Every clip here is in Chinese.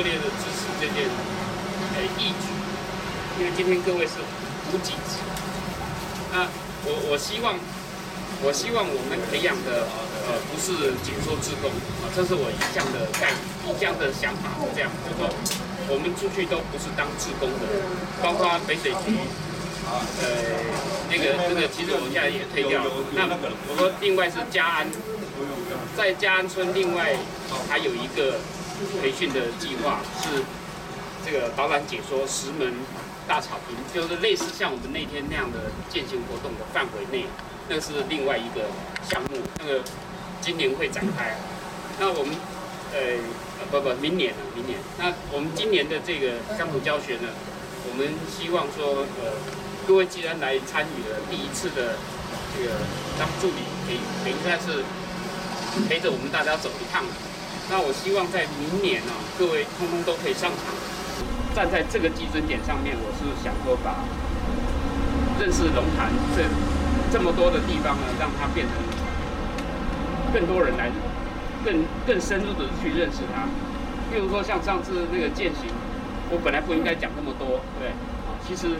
热烈的支持这件呃义举，因为今天各位是无己之。那我我希望我希望我们培养的呃不是仅说志工啊，这是我一向的概一向的想法是这样，就说我们出去都不是当自工的，包括北水局。呃，那个那个，其实我们现在也退掉了。那我说，另外是嘉安，在嘉安村，另外哦还有一个培训的计划是这个导览解说石门大草坪，就是类似像我们那天那样的践行活动的范围内，那是另外一个项目，那个今年会展开。那我们呃不不，明年啊，明年。那我们今年的这个乡土教学呢，我们希望说呃。各位既然来参与了第一次的这个当助理，等等于该是陪着我们大家走一趟。那我希望在明年呢，各位通通都可以上场。站在这个基准点上面，我是想说把认识龙潭这这么多的地方呢，让它变成更多人来更更深入的去认识它。譬如说像上次那个践行，我本来不应该讲那么多，对，其实。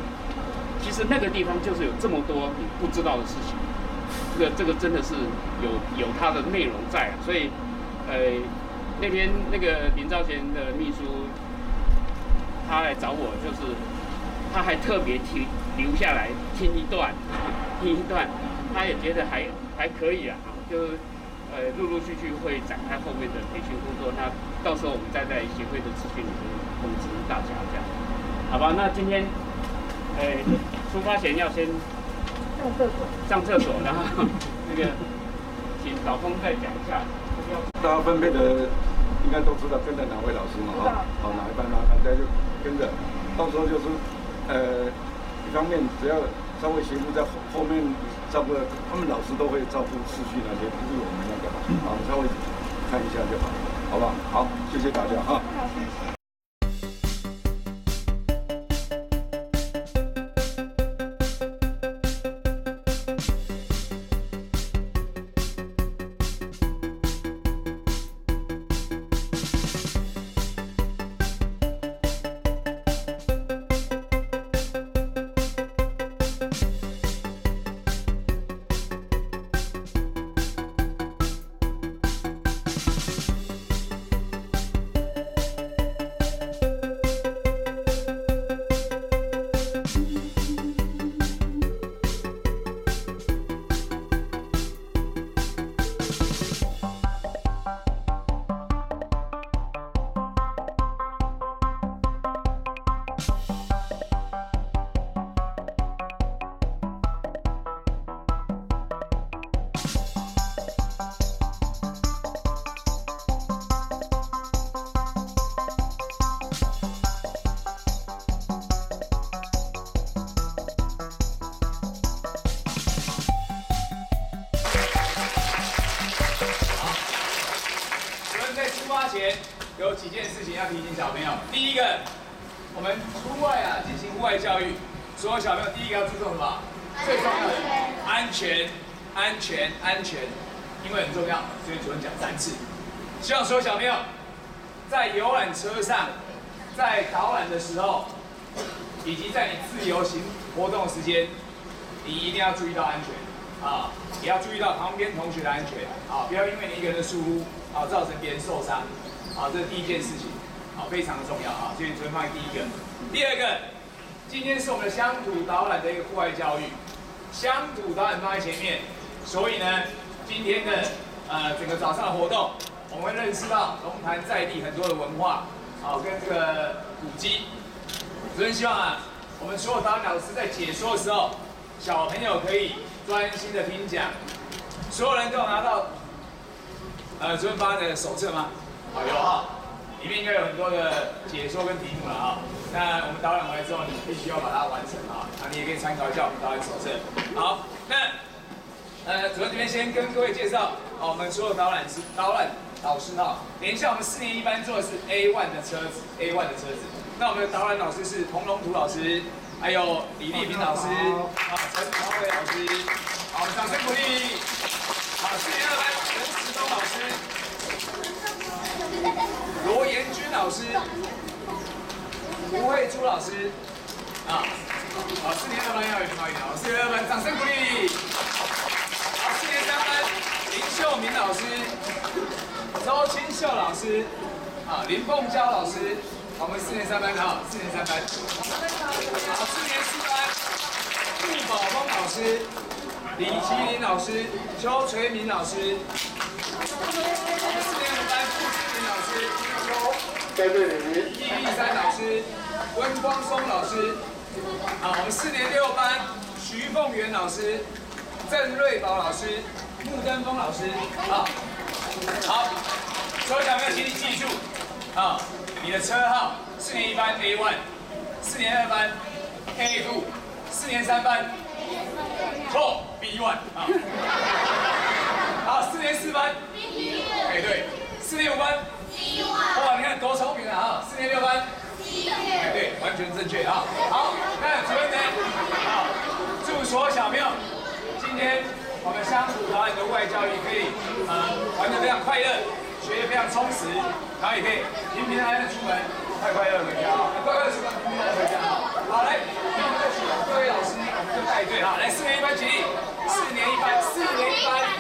其实那个地方就是有这么多你不知道的事情，这个这个真的是有有它的内容在，所以，呃，那天那个林兆贤的秘书，他来找我，就是他还特别听留下来听一段，听一段，他也觉得还还可以啊，就呃陆陆续续会展开后面的培训工作，那到时候我们再在协会的资讯里面通知大家这样，好吧？那今天。呃，出发前要先上厕所，上厕所，然后那个请导风再讲一下。大家分配的应该都知道跟着哪位老师嘛？哈，好哪一班哪班大家就跟着。到时候就是呃，一方面只要稍微协助在后后面照顾，他们老师都会照顾秩序那些，不是我们那个嘛。好，稍微看一下就好，好不好？好，谢谢大家哈。个，我们出外啊进行户外教育，所有小朋友第一个要注重什么？最重要的安全，安全，安全，因为很重要，所以主任讲三次。希望所有小朋友在游览车上，在导览的时候，以及在你自由行活动的时间，你一定要注意到安全啊，也要注意到旁边同学的安全啊，不要因为你一个人的疏忽啊，造成别人受伤。啊，这是第一件事情，好，非常的重要啊，所以主任放在第一个。第二个，今天是我们的乡土导览的一个户外教育，乡土导览放在前面，所以呢，今天的呃整个早上的活动，我们认识到龙潭在地很多的文化，好，跟这个古迹。主任希望啊，我们所有导览老师在解说的时候，小朋友可以专心的听讲，所有人都有拿到呃主任发的手册吗？好有啊，里面应该有很多的解说跟题目了啊。那我们导览完之后，你必须要把它完成啊。啊，你也可以参考一下我们导览手册。好，那呃，主任这边先跟各位介绍，哦，我们所有导览师、导览老师哈。等一下我们四年一班坐的是 A one 的车子，A one 的车子。那我们的导览老师是彭龙图老师，还有李丽萍老师，啊，陈朝伟老师。好，掌声鼓励。好，四年二班陈时东老师，罗延军老师，吴慧珠老师，啊，好，四年二班要有礼貌一点，好，四年二班掌声鼓励。好，四年三班林秀明老师，周清秀老师，啊，林凤娇老师，我们四年三班，好，四年三班。好，四年四班。杜宝峰老师。李麒麟老师、邱垂明老师，四年五班傅志明老师、邱在这里，易立山老师、温光松老师。好，我们四年六班徐凤元老师、郑瑞宝老师、穆登峰老师。好，好，所有小朋友请你记住，啊，你的车号，四年一班 A one，四年二班 A two，四年三班。错，B one 啊，好，四年四班，B 哎对，四年五班哇，你看多聪明啊！哈，四年六班哎对，完全正确啊！好，那主任呢？好，祝所有小朋友今天我们乡土导演的外教育可以呃玩得非常快乐，学得非常充实，然后也可以平平安安的出门，快快乐乐回家啊！快快乐出门，平平安安回家！好，来，那我们请各位老师，我们就带队哈，来四年一班起立，四年一班，四年一班。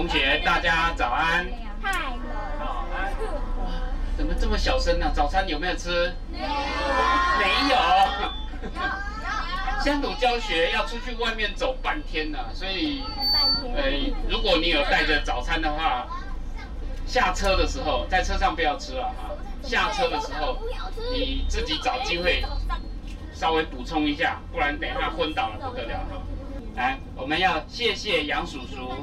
同学，大家早安。太冷。早安。哇，怎么这么小声呢？早餐有没有吃？没有。没有。乡土教学要出去外面走半天呢，所以，呃，如果你有带着早餐的话，下车的时候在车上不要吃了哈。下车的时候，你自己找机会稍微补充一下，不然等一下昏倒了不得了哈。来，我们要谢谢杨叔叔。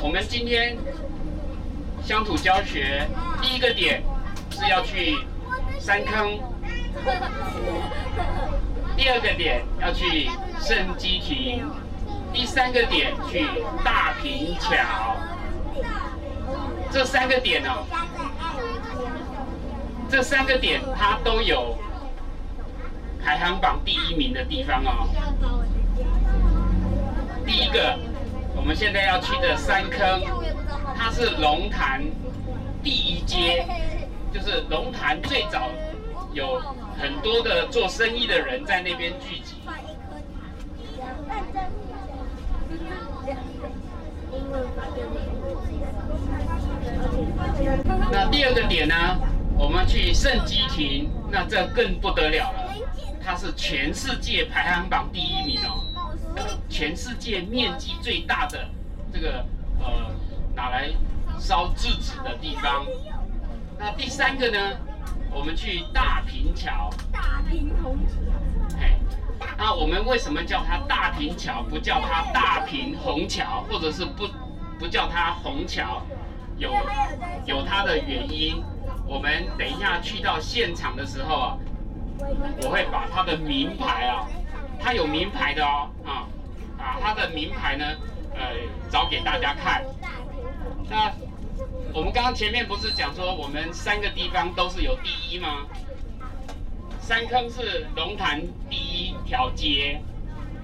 我们今天乡土教学第一个点是要去山坑，第二个点要去圣基亭，第三个点去大平桥。这三个点哦，这三个点它都有排行榜第一名的地方哦。第一个，我们现在要去的山坑，它是龙潭第一街，就是龙潭最早有很多的做生意的人在那边聚集。那第二个点呢？我们去圣基亭，那这更不得了了，它是全世界排行榜第一名哦，全世界面积最大的这个呃拿来烧制纸的地方。那第三个呢？我们去大平桥。大平红桥。哎，那我们为什么叫它大平桥，不叫它大平虹桥，或者是不不叫它虹桥？有有它的原因。我们等一下去到现场的时候啊，我会把它的名牌啊，它有名牌的哦，啊，把它的名牌呢，呃，找给大家看。那我们刚刚前面不是讲说我们三个地方都是有第一吗？三坑是龙潭第一条街，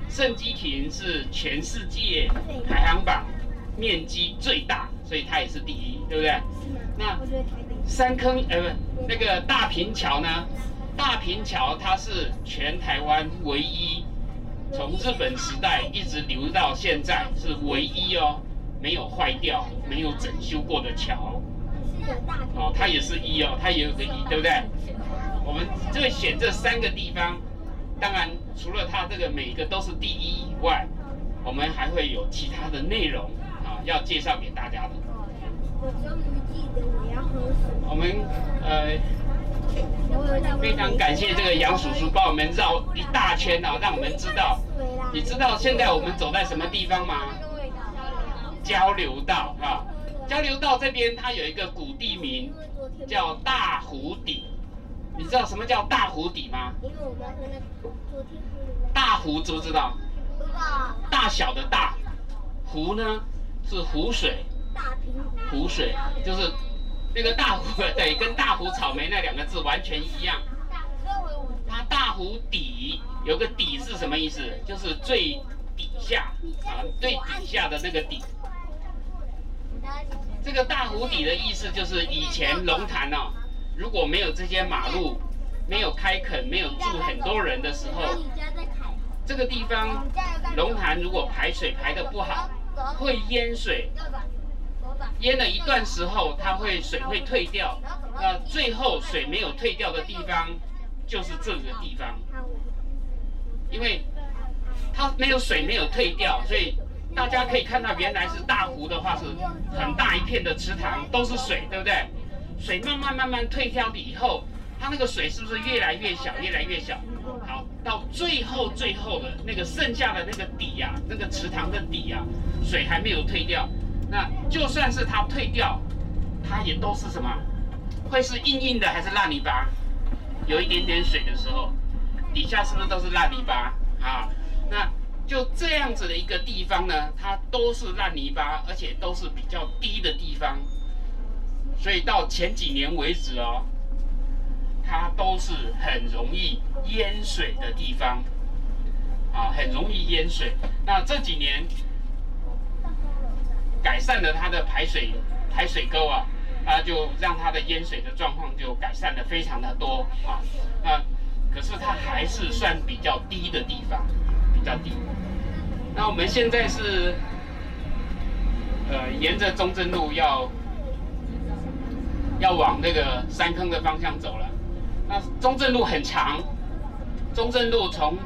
圣基亭是全世界排行榜面积最大，所以它也是第一，对不对？那三坑呃不那个大平桥呢？大平桥它是全台湾唯一从日本时代一直留到现在是唯一哦，没有坏掉、没有整修过的桥。哦，它也是一哦，它也有个一，对不对？我们这选这三个地方，当然除了它这个每个都是第一以外，我们还会有其他的内容啊，要介绍给大家的。我终于记得我要喝水。我们呃非常感谢这个杨叔叔帮我们绕一大圈啊，让我们知道。你知道现在我们走在什么地方吗？交流道啊，交流道这边它有一个古地名叫大湖底。你知道什么叫大湖底吗？大湖知不知道？大小的大，湖呢是湖水，湖水就是那个大湖，对，跟大湖草莓那两个字完全一样。它大湖底有个底是什么意思？就是最底下啊，最底下的那个底。这个大湖底的意思就是以前龙潭哦，如果没有这些马路，没有开垦，没有住很多人的时候，这个地方龙潭如果排水排的不好，会淹水。淹了一段时候，它会水会退掉，那最后水没有退掉的地方就是这个地方，因为它没有水没有退掉，所以大家可以看到原来是大湖的话是很大一片的池塘，都是水，对不对？水慢慢慢慢退掉了以后，它那个水是不是越来越小，越来越小？好，到最后最后的那个剩下的那个底呀、那个池塘的底呀、水还没有退掉。那就算是它退掉，它也都是什么？会是硬硬的还是烂泥巴？有一点点水的时候，底下是不是都是烂泥巴啊？那就这样子的一个地方呢，它都是烂泥巴，而且都是比较低的地方，所以到前几年为止哦，它都是很容易淹水的地方，啊，很容易淹水。那这几年改善了它的排水排水沟啊，啊就让它的淹水的状况就改善的非常的多啊。那可是它还是算比较低的地方，比较低。那我们现在是呃沿着中正路要要往那个山坑的方向走了。那中正路很长，中正路从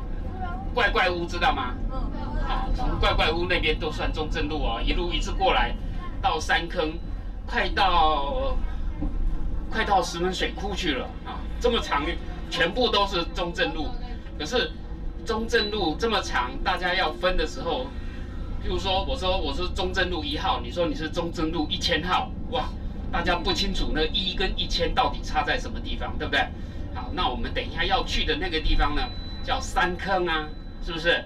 怪怪屋知道吗？啊从怪怪屋那边都算中正路哦，一路一直过来到山坑，快到快到石门水库去了啊，这么长，全部都是中正路。可是中正路这么长，大家要分的时候，譬如说我说我是中正路一号，你说你是中正路一千号，哇，大家不清楚那一跟一千到底差在什么地方，对不对？好，那我们等一下要去的那个地方呢，叫三坑啊，是不是？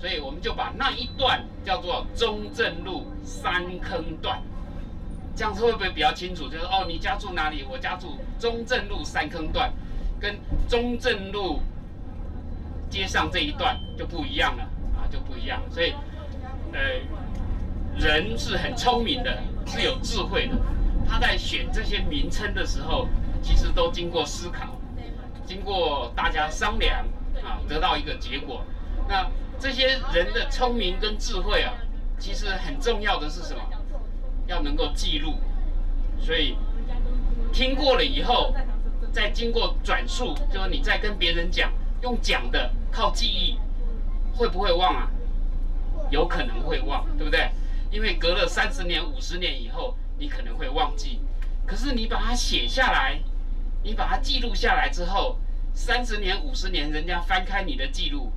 所以我们就把那一段叫做中正路三坑段，这样子会不会比较清楚？就是哦，你家住哪里？我家住中正路三坑段，跟中正路街上这一段就不一样了啊，就不一样。所以，呃，人是很聪明的，是有智慧的，他在选这些名称的时候，其实都经过思考，经过大家商量啊，得到一个结果。那这些人的聪明跟智慧啊，其实很重要的是什么？要能够记录。所以听过了以后，再经过转述，就是你再跟别人讲，用讲的靠记忆，会不会忘啊？有可能会忘，对不对？因为隔了三十年、五十年以后，你可能会忘记。可是你把它写下来，你把它记录下来之后，三十年、五十年，人家翻开你的记录。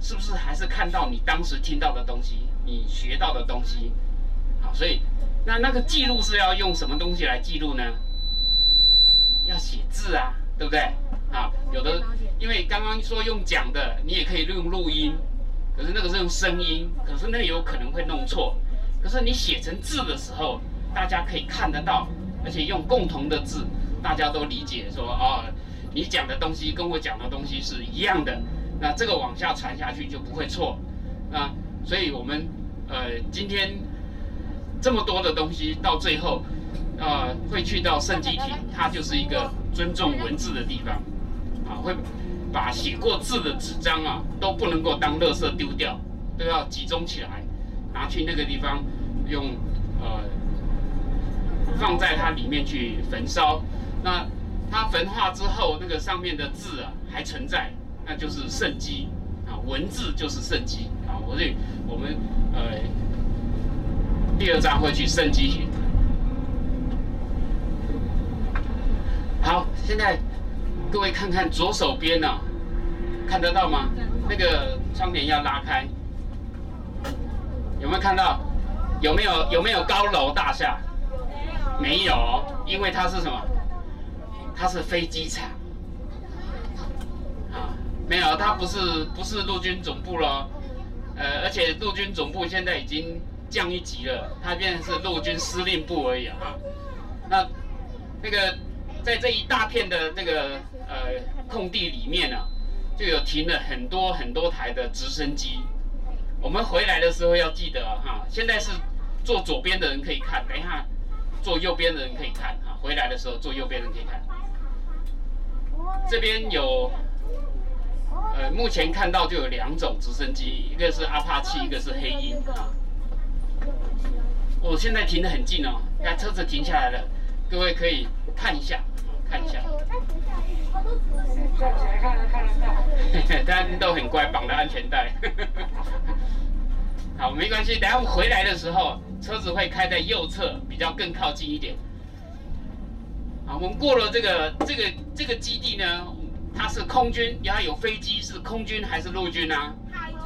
是不是还是看到你当时听到的东西，你学到的东西？好，所以那那个记录是要用什么东西来记录呢？要写字啊，对不对？啊，有的因为刚刚说用讲的，你也可以用录音，可是那个是用声音，可是那有可能会弄错。可是你写成字的时候，大家可以看得到，而且用共同的字，大家都理解说哦，你讲的东西跟我讲的东西是一样的。那这个往下传下去就不会错，啊，所以我们呃今天这么多的东西到最后，呃会去到圣基亭，它就是一个尊重文字的地方，啊，会把写过字的纸张啊都不能够当垃圾丢掉，都要集中起来，拿去那个地方用呃放在它里面去焚烧。那它焚化之后，那个上面的字啊还存在，那就是圣基啊，文字就是圣基啊。所以我们呃第二站会去圣基亭。好，现在各位看看左手边呢、看得到吗？那个窗帘要拉开，有没有看到？有没有有没有高楼大厦？没有，因为它是什么？它是飞机场。没有，它不是不是陆军总部咯。呃，而且陆军总部现在已经降一级了，它变成是陆军司令部而已啊。那那个在这一大片的这个呃空地里面呢、就有停了很多很多台的直升机。我们回来的时候要记得哈，现在是坐左边的人可以看，等一下坐右边的人可以看哈。回来的时候坐右边的人可以看。这边有，呃，目前看到就有两种直升机，一个是阿帕奇，一个是黑鹰。我现在停得很近哦，那车子停下来了，各位可以看一下，看一下。大家都很乖，绑了安全带。好，没关系，等下我们回来的时候，车子会开在右侧，比较更靠近一点。好，我们过了这个这个这个基地呢，它是空军，然后有飞机，是空军还是陆军啊？海军，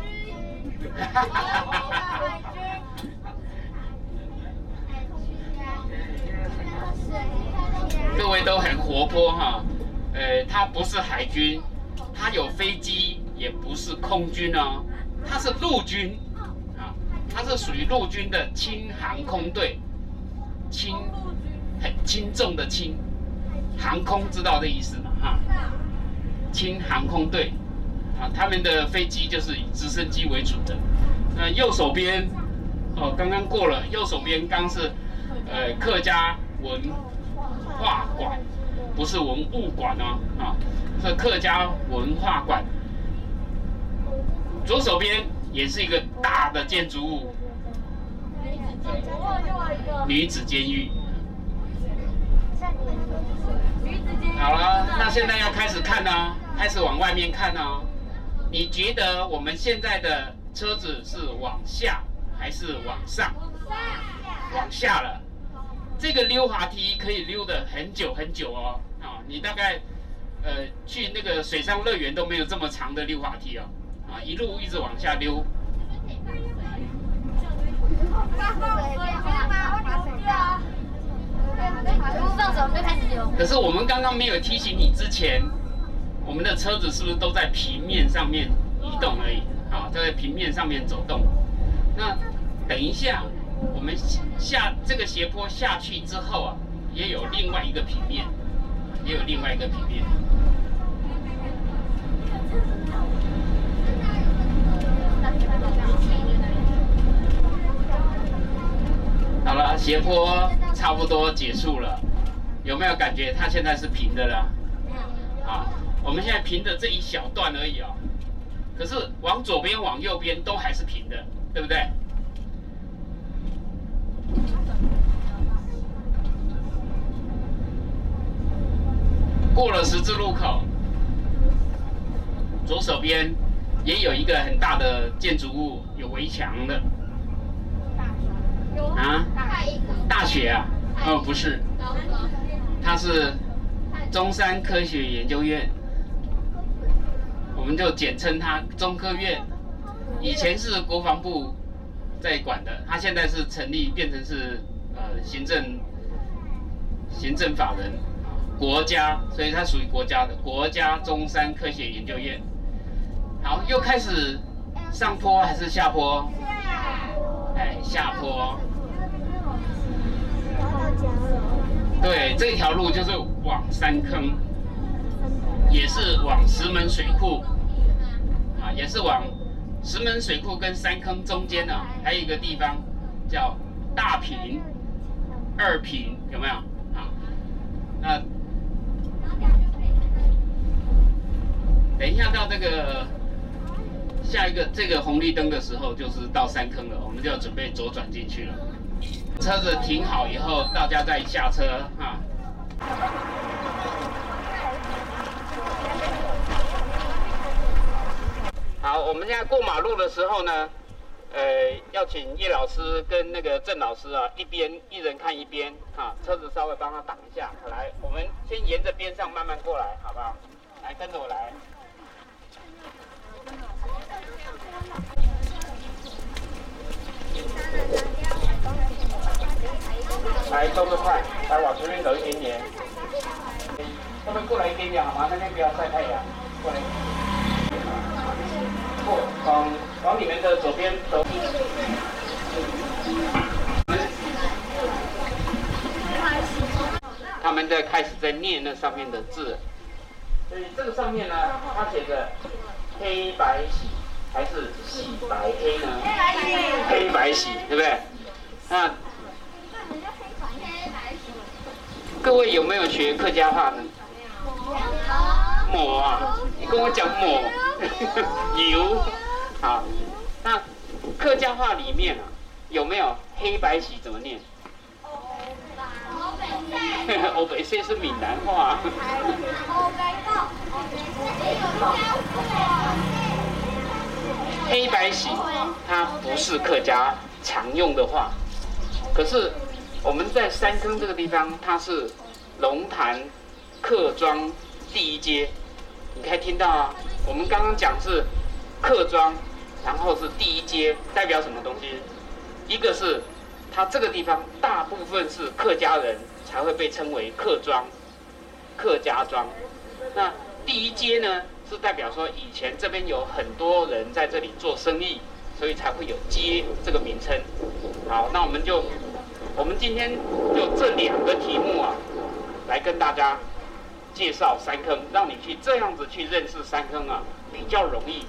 各位都很活泼哈，呃，它不是海军，他有飞机，也不是空军哦，他是陆军啊，它是属于陆军的轻航空队，轻很轻重的轻，航空知道这意思吗？哈，轻航空队啊，他们的飞机就是以直升机为主的。那右手边哦，刚刚过了，右手边刚是呃客家文化馆，不是文物馆哦，啊，是客家文化馆。左手边也是一个大的建筑物，女子监狱。好了，那现在要开始看哦，开始往外面看哦。你觉得我们现在的车子是往下还是往上？往下了。这个溜滑梯可以溜的很久很久哦。啊，你大概呃去那个水上乐园都没有这么长的溜滑梯哦。啊，一路一直往下溜。可是我们刚刚没有提醒你之前，我们的车子是不是都在平面上面移动而已？啊，在平面上面走动。那等一下，我们下这个斜坡下去之后啊，也有另外一个平面，也有另外一个平面。好了，斜坡差不多结束了，有没有感觉它现在是平的了？好，我们现在平的这一小段而已哦，可是往左边、往右边都还是平的，对不对？过了十字路口，左手边也有一个很大的建筑物，有围墙的。啊。大学啊？哦，不是，它是中山科学研究院，我们就简称它中科院。以前是国防部在管的，它现在是成立变成是呃行政行政法人国家，所以它属于国家的国家中山科学研究院。好，又开始上坡还是下坡？哎，下坡。对，这条路就是往山坑，也是往石门水库，也是往石门水库跟山坑中间呢、啊，还有一个地方叫大坪，二坪，有没有？好，那等一下到这个下一个这个红绿灯的时候，就是到三坑了，我们就要准备左转进去了。车子停好以后，大家再下车啊。好，我们现在过马路的时候呢，呃，要请叶老师跟那个郑老师啊，一边一人看一边，哈，车子稍微帮他挡一下。来，我们先沿着边上慢慢过来，好不好？来，跟着我来。来，动作快，来往前面走一点点。后面过来一点点好吗？那边不要晒太阳，过来。过，往往里面的左边走。他们在开始在念那上面的字，所以这个上面呢，它写着黑白喜还是喜白黑呢？黑白喜，对不对？那各位有没有学客家话呢？抹啊，你跟我讲抹，油，好。那客家话里面啊，有没有黑白喜怎么念？欧北线 是闽南话。黑白喜，它不是客家常用的话，可是我们在三坑这个地方，它是龙潭客庄第一街，你可以听到啊。我们刚刚讲是客庄，然后是第一街，代表什么东西？一个是它这个地方大部分是客家人才会被称为客庄、客家庄。那第一街呢？是代表说以前这边有很多人在这里做生意，所以才会有街这个名称。好，那我们就我们今天就这两个题目啊，来跟大家介绍三坑，让你去这样子去认识三坑啊，比较容易。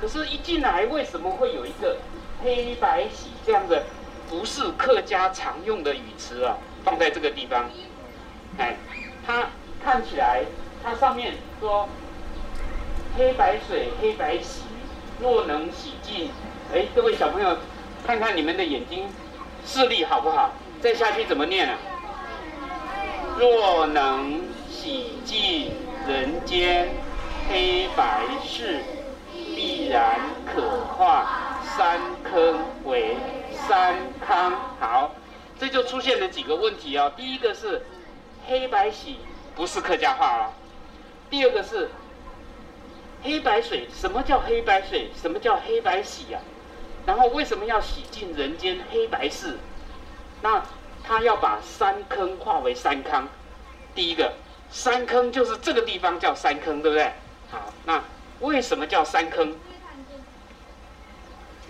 可是，一进来为什么会有一个黑白喜这样的不是客家常用的语词啊，放在这个地方？哎，它看起来它上面说。黑白水，黑白洗，若能洗净。哎，各位小朋友，看看你们的眼睛视力好不好？再下去怎么念啊？若能洗净人间黑白事，必然可化三坑为三康。好，这就出现了几个问题哦。第一个是黑白洗不是客家话哦。第二个是。黑白水，什么叫黑白水？什么叫黑白洗啊？然后为什么要洗尽人间黑白事？那他要把三坑化为三康。第一个，三坑就是这个地方叫三坑，对不对？好，那为什么叫三坑？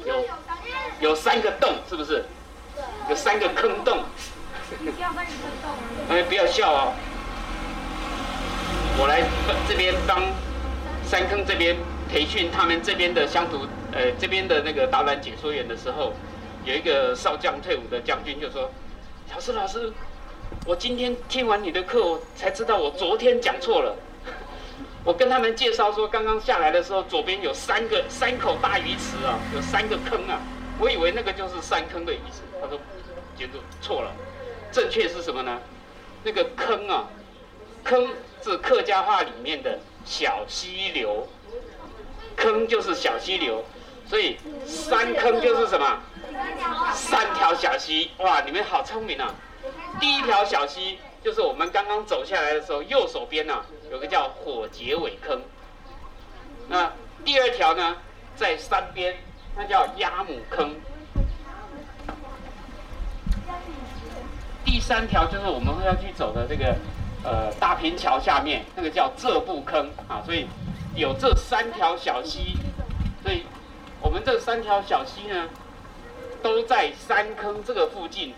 有有三个洞，是不是？有三个坑洞。哎，不要笑哦。我来这边帮。三坑这边培训他们这边的乡土，呃，这边的那个导览解说员的时候，有一个少将退伍的将军就说：“老师，老师，我今天听完你的课，我才知道我昨天讲错了。我跟他们介绍说，刚刚下来的时候，左边有三个三口大鱼池啊，有三个坑啊，我以为那个就是三坑的意思。他说，结果错了，正确是什么呢？那个坑啊，坑是客家话里面的。”小溪流，坑就是小溪流，所以三坑就是什么？三条小溪。哇，你们好聪明啊！第一条小溪就是我们刚刚走下来的时候，右手边呢有个叫火结尾坑。那第二条呢，在山边，那叫鸭母坑。第三条就是我们要去走的这个。呃，大平桥下面那个叫这步坑啊，所以有这三条小溪，所以我们这三条小溪呢，都在山坑这个附近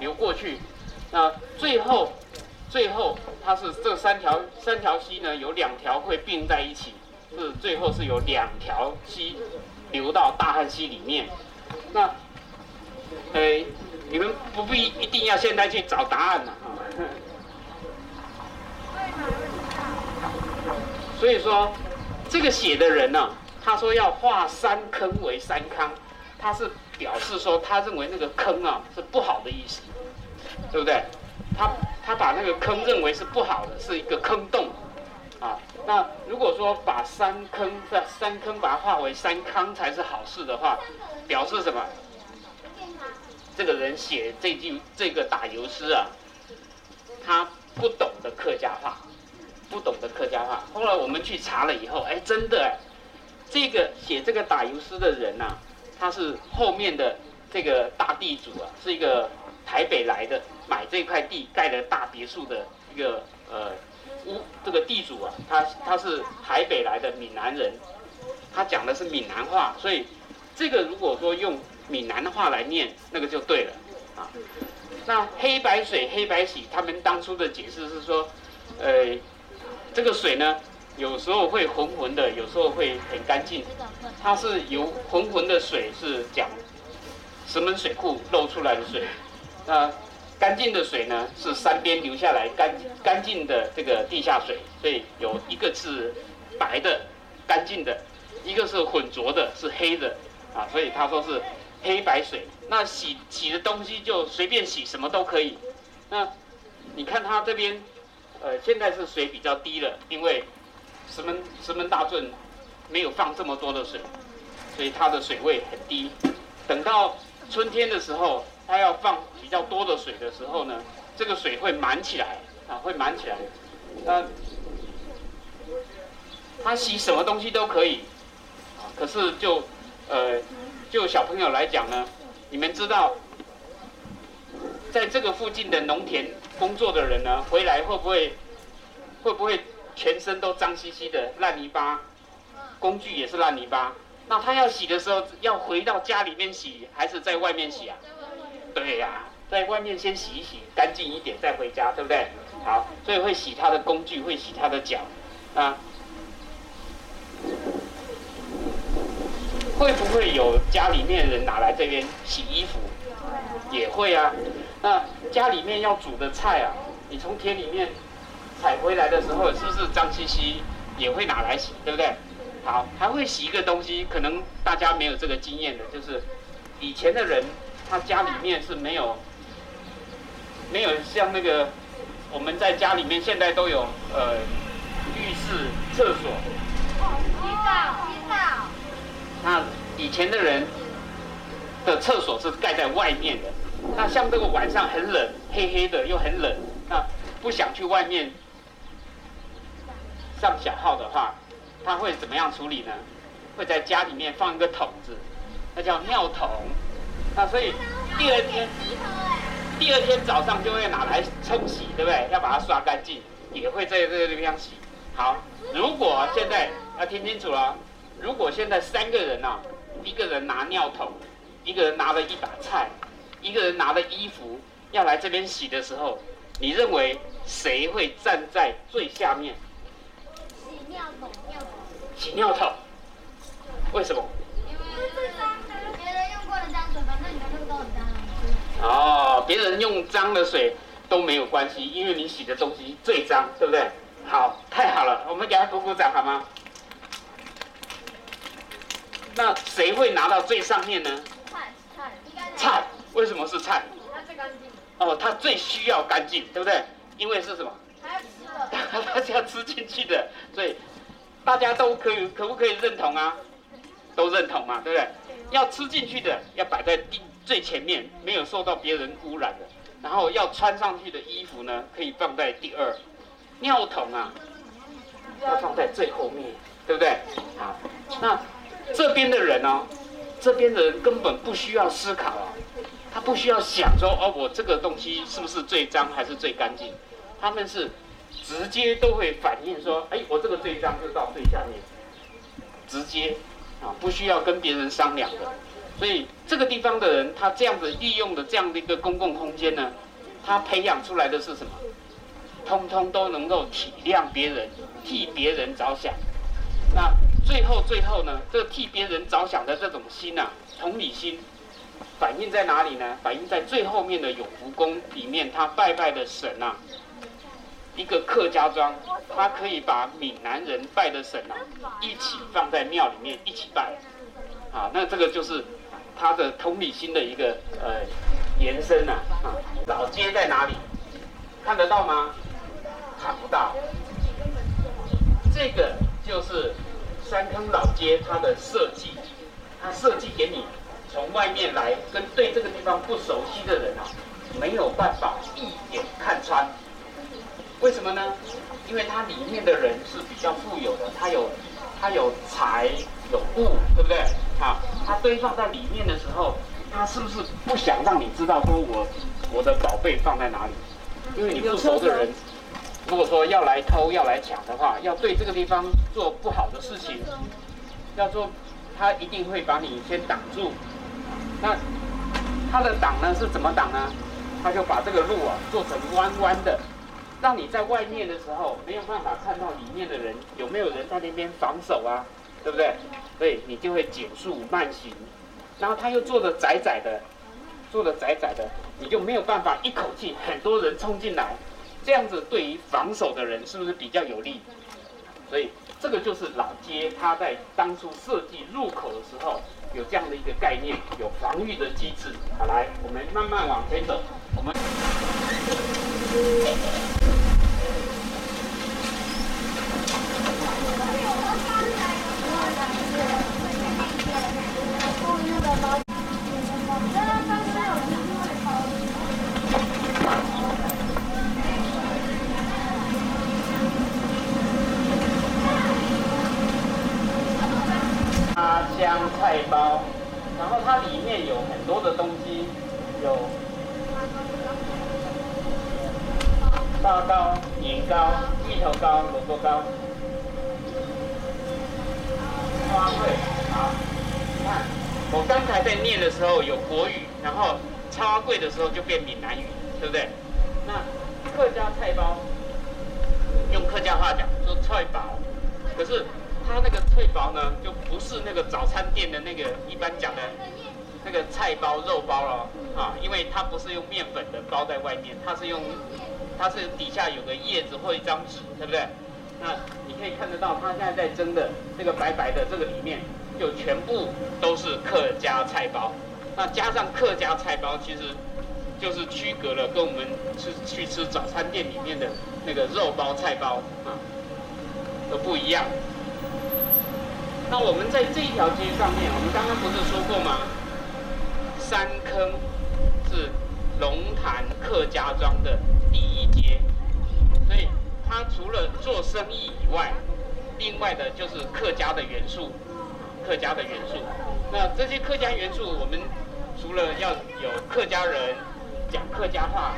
流过去。那最后，最后它是这三条三条溪呢，有两条会并在一起，是最后是有两条溪流到大汉溪里面。那，呃，你们不。必一定要现在去找答案了啊。所以说，这个写的人呢，他说要化三坑为三康，他是表示说他认为那个坑啊是不好的意思，对不对？他他把那个坑认为是不好的，是一个坑洞啊。那如果说把三坑在三坑把它化为三康才是好事的话，表示什么？这个人写这句这个打油诗啊，他不懂得客家话，不懂得客家话。后来我们去查了以后，哎，真的，这个写这个打油诗的人呐，他是后面的这个大地主啊，是一个台北来的，买这块地盖的大别墅的一个呃屋，这个地主啊，他他是台北来的闽南人，他讲的是闽南话，所以这个如果说用。闽南话来念，那个就对了啊。那黑白水、黑白洗，他们当初的解释是说，呃，这个水呢，有时候会浑浑的，有时候会很干净。它是由浑浑的水是讲石门水库漏出来的水，那干净的水呢是山边流下来干干净的这个地下水，所以有一个是白的干净的，一个是浑浊的是黑的啊，所以他说是。黑白水，那洗洗的东西就随便洗，什么都可以。那你看它这边，呃，现在是水比较低了，因为石门石门大圳没有放这么多的水，所以它的水位很低。等到春天的时候，它要放比较多的水的时候呢，这个水会满起来啊，会满起来。那它洗什么东西都可以，啊，可是就呃。就小朋友来讲呢，你们知道，在这个附近的农田工作的人呢，回来会不会会不会全身都脏兮兮的烂泥巴，工具也是烂泥巴。那他要洗的时候，要回到家里面洗，还是在外面洗啊？对呀，在外面先洗一洗，干净一点再回家，对不对？好，所以会洗他的工具，会洗他的脚，啊。会不会有家里面人拿来这边洗衣服？也会啊。那家里面要煮的菜啊，你从田里面采回来的时候，是不是脏兮兮？也会拿来洗，对不对？好，还会洗一个东西，可能大家没有这个经验的，就是以前的人他家里面是没有没有像那个我们在家里面现在都有呃浴室、厕所。洗澡，洗澡。那以前的人的厕所是盖在外面的，那像这个晚上很冷，黑黑的又很冷，那不想去外面上小号的话，他会怎么样处理呢？会在家里面放一个桶子，那叫尿桶。那所以第二天，第二天早上就会拿来冲洗，对不对？要把它刷干净，也会在这个地方洗。好，如果现在要听清楚了。如果现在三个人呐，一个人拿尿桶，一个人拿了一把菜，一个人拿了衣服，要来这边洗的时候，你认为谁会站在最下面？洗尿桶，尿桶。洗尿桶。为什么？因为最脏，别人用过的脏水，反正你的那个都很脏。哦，别人用脏的水都没有关系，因为你洗的东西最脏，对不对？好，太好了，我们给他鼓鼓掌好吗？那谁会拿到最上面呢？菜菜菜，为什么是菜？它最干净。哦，它最需要干净，对不对？因为是什么？它要吃的。它是要吃进去的，所以大家都可以可不可以认同啊？都认同嘛，对不对？要吃进去的要摆在第最前面，没有受到别人污染的。然后要穿上去的衣服呢，可以放在第二。尿桶啊，要放在最后面，对不对？好，那。这边的人呢，这边的人根本不需要思考啊，他不需要想说哦，我这个东西是不是最脏还是最干净？他们是直接都会反映说，哎，我这个最脏就到最下面，直接啊，不需要跟别人商量的。所以这个地方的人，他这样子利用的这样的一个公共空间呢，他培养出来的是什么？通通都能够体谅别人，替别人着想。那。最后，最后呢，这替别人着想的这种心呐，同理心，反映在哪里呢？反映在最后面的永福宫里面，他拜拜的神呐，一个客家庄，他可以把闽南人拜的神呐，一起放在庙里面一起拜，啊，那这个就是他的同理心的一个呃延伸呐，啊，老街在哪里？看得到吗？看不到。这个就是三坑老街它的设计，它设计给你从外面来，跟对这个地方不熟悉的人啊，没有办法一眼看穿。为什么呢？因为它里面的人是比较富有的，他有他有财有物，对不对？啊，他堆放在里面的时候，他是不是不想让你知道说我我的宝贝放在哪里？因为你不熟的人。如果说要来偷、要来抢的话，要对这个地方做不好的事情，要做，他一定会把你先挡住。那他的挡呢是怎么挡呢？他就把这个路啊做成弯弯的，让你在外面的时候没有办法看到里面的人有没有人在那边防守啊，对不对？所以你就会减速慢行。然后他又做的窄窄的，做的窄窄的，你就没有办法一口气很多人冲进来。这样子对于防守的人是不是比较有利？所以这个就是老街他在当初设计入口的时候有这样的一个概念，有防御的机制。好，来，我们慢慢往前走，我们。香菜包，然后它里面有很多的东西，有大糕、年糕、芋头糕、萝卜糕。花桂，好，你看，我刚才在念的时候有国语，然后插柜的时候就变闽南语，对不对？那客家菜包，用客家话讲说菜包，可是。它那个脆包呢，就不是那个早餐店的那个一般讲的那个菜包肉包了啊，因为它不是用面粉的包在外面，它是用它是底下有个叶子或一张纸，对不对？那你可以看得到，它现在在蒸的这个白白的这个里面，就全部都是客家菜包。那加上客家菜包，其实就是区隔了跟我们吃去吃早餐店里面的那个肉包菜包啊都不一样。那我们在这一条街上面，我们刚刚不是说过吗？三坑是龙潭客家庄的第一街，所以它除了做生意以外，另外的就是客家的元素，客家的元素。那这些客家元素，我们除了要有客家人讲客家话，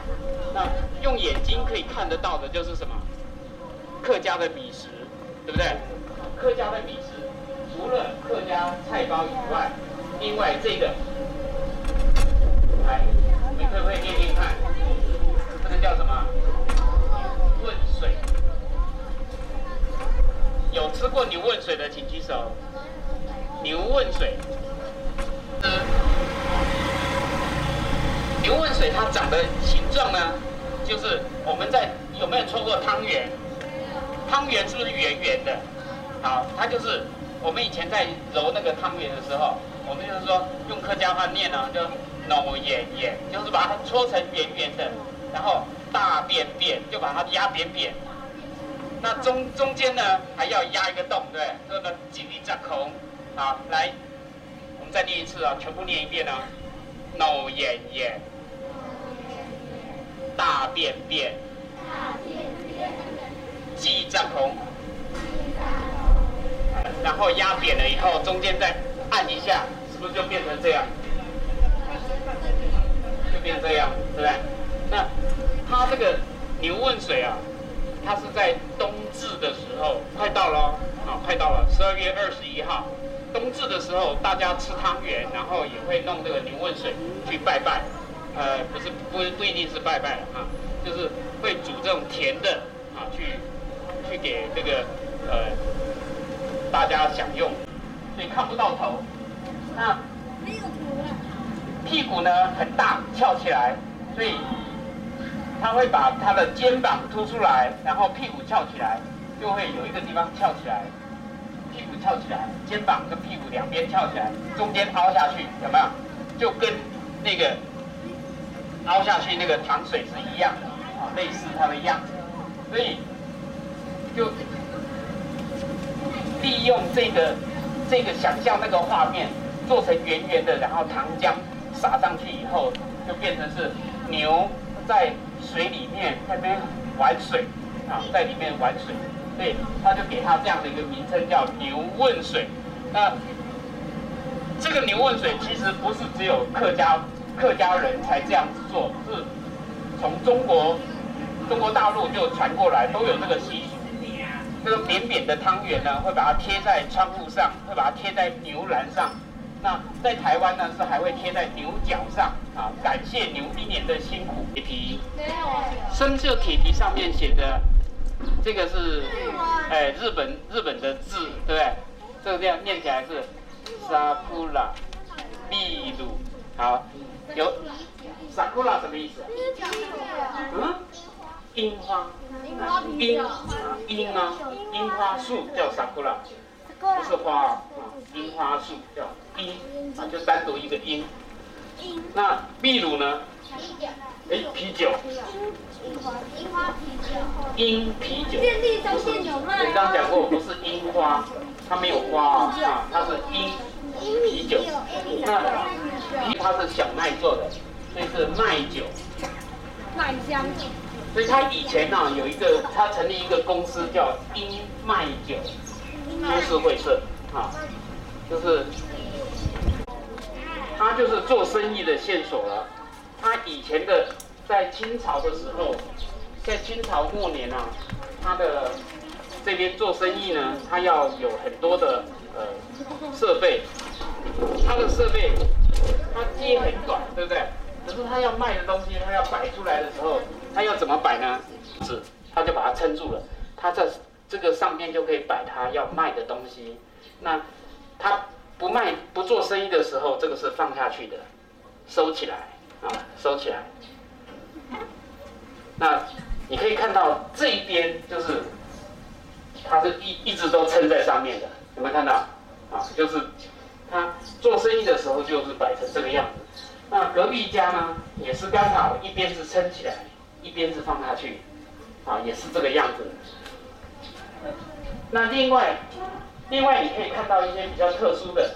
那用眼睛可以看得到的就是什么？客家的米食，对不对？客家的米食。除了客家菜包以外，另外这个，来，你可不可以念念看？这个叫什么？问水。有吃过牛问水的请举手。牛问水，牛问水它长的形状呢，就是我们在有没有搓过汤圆？汤圆是不是圆圆的？好，它就是。我们以前在揉那个汤圆的时候，我们就是说用客家话念呢，就脑眼眼，就是把它搓成圆圆的，然后大便便就把它压扁扁。那中中间呢还要压一个洞，对，这个紧力扎空。好，来，我们再念一次啊，全部念一遍啊，脑眼眼，大便便，鸡扎空。然后压扁了以后，中间再按一下，是不是就变成这样？就变这样，对不对？那它这个牛粪水啊，它是在冬至的时候，快到了，啊，快到了，十二月二十一号，冬至的时候，大家吃汤圆，然后也会弄这个牛粪水去拜拜，呃，不是不不一定是拜拜啊，就是会煮这种甜的啊，去去给这个呃。大家享用，所以看不到头。啊没有头了。屁股呢很大，翘起来，所以他会把他的肩膀凸出来，然后屁股翘起来，就会有一个地方翘起来，屁股翘起来，肩膀跟屁股两边翘起来，中间凹下去，有没有？就跟那个凹下去那个糖水是一样的啊，类似它的样子，所以就利用这个这个想象那个画面，做成圆圆的，然后糖浆撒上去以后，就变成是牛在水里面那边玩水啊，在里面玩水，所以他就给他这样的一个名称叫牛问水。那这个牛问水其实不是只有客家客家人才这样子做，是从中国中国大陆就传过来，都有这个习俗。这个扁扁的汤圆呢，会把它贴在窗户上，会把它贴在牛栏上。那在台湾呢，是还会贴在牛角上啊，感谢牛一年的辛苦。铁皮，生锈铁皮上面写的，这个是，哎，日本日本的字，对不对？这个这样念起来是 sakura，秘鲁。好，有 sakura 什么意思？嗯？樱花，樱樱啊，樱花树叫 sakura，不是花啊，樱花树叫樱啊，就单独一个樱。那秘鲁呢？哎，啤酒。樱花啤酒。樱啤酒。便利商店有卖。我刚刚讲过，不是樱花，它没有花啊，它是樱啤酒。那它是小麦做的，所以是麦酒。麦香。所以他以前呢有一个，他成立一个公司叫英麦酒株式会社啊，就是他就是做生意的线索了。他以前的在清朝的时候，在清朝末年啊，他的这边做生意呢，他要有很多的呃设备，他的设备他接很短，对不对？可是他要卖的东西，他要摆出来的时候。他要怎么摆呢？是，他就把它撑住了。他在这个上面就可以摆他要卖的东西。那他不卖、不做生意的时候，这个是放下去的，收起来啊，收起来。那你可以看到这一边就是，它是一一直都撑在上面的，有没有看到？啊，就是他做生意的时候就是摆成这个样子。那隔壁家呢，也是刚好一边是撑起来。一边是放下去，啊，也是这个样子。那另外，另外你可以看到一些比较特殊的，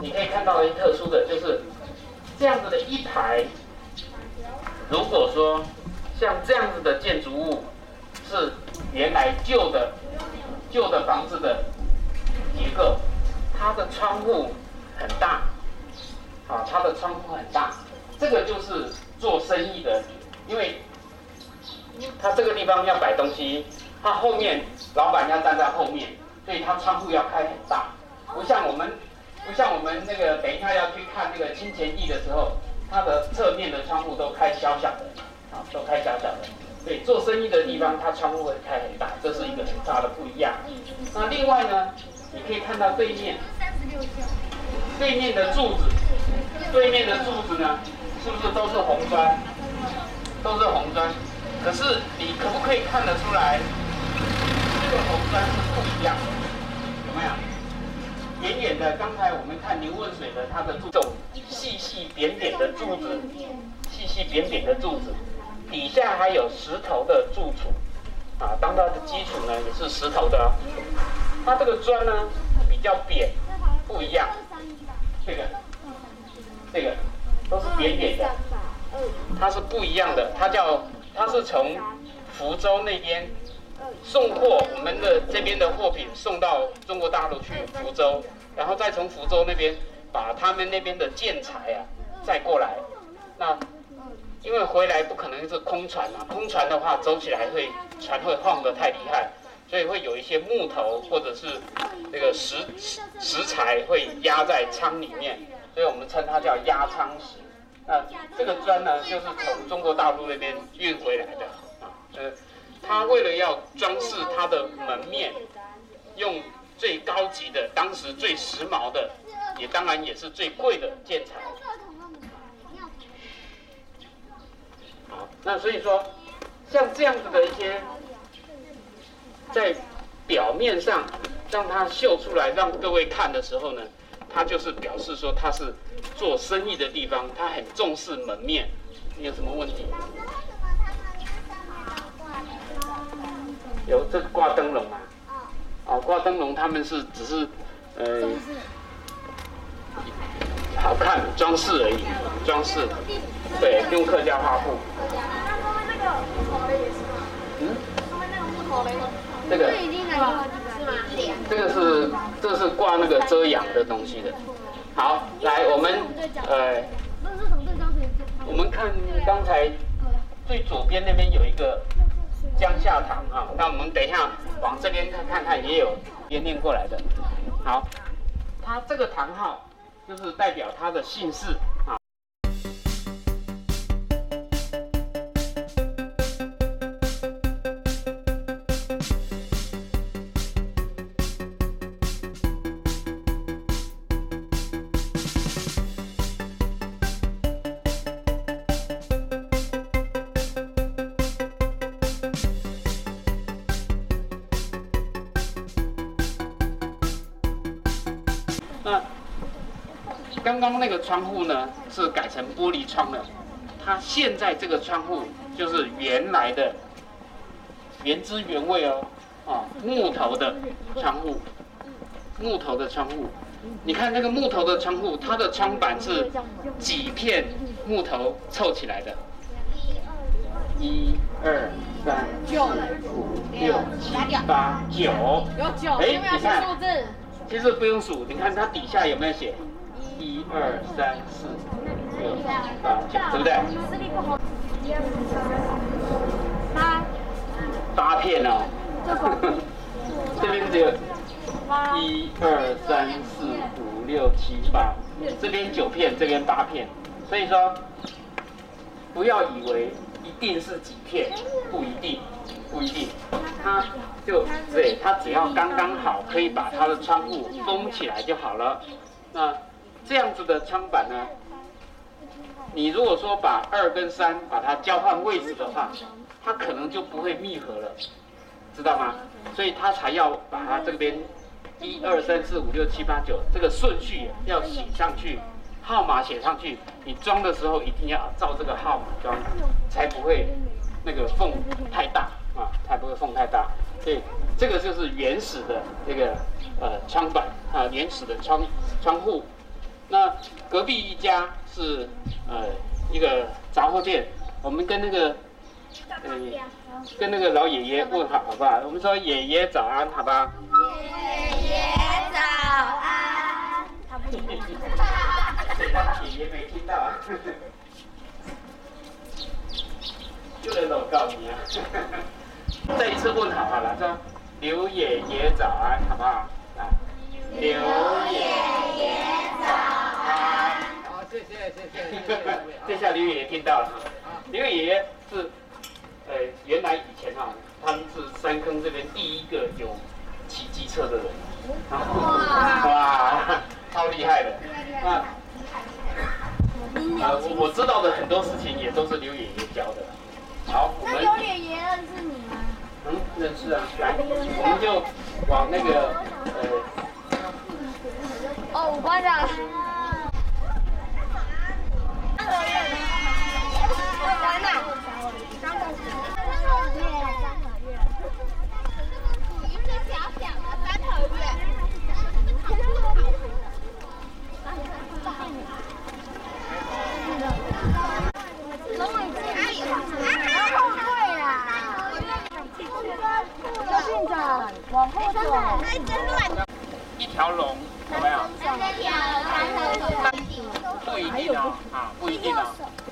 你可以看到一些特殊的，就是这样子的一排。如果说像这样子的建筑物是原来旧的旧的房子的结构，它的窗户很大，啊，它的窗户很大，这个就是。做生意的，因为他这个地方要摆东西，他后面老板要站在后面，所以他窗户要开很大，不像我们，不像我们那个等一下要去看那个金钱地的时候，它的侧面的窗户都开小小的，啊，都开小小的，所以做生意的地方，它窗户会开很大，这是一个很大的不一样。那另外呢，你可以看到对面，对面的柱子，对面的柱子呢？是不是都是红砖？都是红砖，可是你可不可以看得出来，这个红砖是不一样的？有没有？远远的，刚才我们看牛问水的，它的柱种细细扁扁的柱子，细细扁扁的柱子，底下还有石头的柱础，啊，当它的基础呢也是石头的。它这个砖呢比较扁，不一样。这个，这个。都是扁扁的，它是不一样的，它叫它是从福州那边送货，我们的这边的货品送到中国大陆去福州，然后再从福州那边把他们那边的建材啊再过来。那因为回来不可能是空船啊，空船的话走起来会船会晃得太厉害，所以会有一些木头或者是那个石石材会压在舱里面。所以我们称它叫压舱石。那这个砖呢，就是从中国大陆那边运回来的啊。呃，他为了要装饰他的门面，用最高级的、当时最时髦的也当然也是最贵的建材。好，那所以说，像这样子的一些，在表面上让它秀出来，让各位看的时候呢，它就是表示说它是做生意的地方，它很重视门面。你有什么问题？有这个挂灯笼啊？哦，挂灯笼他们是只是呃好看装饰而已，装饰。对，用客家花布。嗯？这个。这个是这是挂那个遮阳的东西的。好，来我们呃，我们看刚才最左边那边有一个江夏堂啊，那我们等一下往这边看看看，也有编念过来的。好，他这个堂号就是代表他的姓氏啊。那个窗户呢，是改成玻璃窗的。它现在这个窗户就是原来的原汁原味哦，啊，木头的窗户，木头的窗户。你看那个木头的窗户，它的窗板是几片木头凑起来的？一二三四五六七八九。有九，哎你看数字？其实不用数，你看它底下有没有写？二三四五六七八九，对不对？八八片哦。这边只有一二三四五六七八，这边九片，这边八片，所以说不要以为一定是几片，不一定，不一定，它就对，它只要刚刚好，可以把它的窗户封起来就好了。那这样子的窗板呢，你如果说把二跟三把它交换位置的话，它可能就不会密合了。知道吗？所以它才要把它这边一二三四五六七八九这个顺序要写上去，号码写上去。你装的时候一定要照这个号码装，才不会那个缝太大啊，才不会缝太大。所以这个就是原始的这个呃窗板啊，原始的窗窗户。那隔壁一家是呃一个杂货店，我们跟那个呃跟那个老爷爷问好，好不好？我们说爷爷早安，好不好？爷爷早安。爷爷没听到啊。就能我告诉你啊。再一次问好好了，说刘爷爷早安，好不好？啊，刘爷 这下刘爷爷听到了。刘爷爷是，呃，原来以前啊，他们是三坑这边第一个有骑机车的人。哇！哇，超厉害的。那，啊，我我知道的很多事情也都是刘爷爷教的。好，我们那刘爷爷认识你吗？嗯认识啊，来，我们就往那个呃哦，我班长。三。三。一个小小的三。一条龙，有没有？三条，三条。不一定哦，啊，不一定哦。